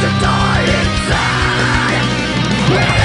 to die inside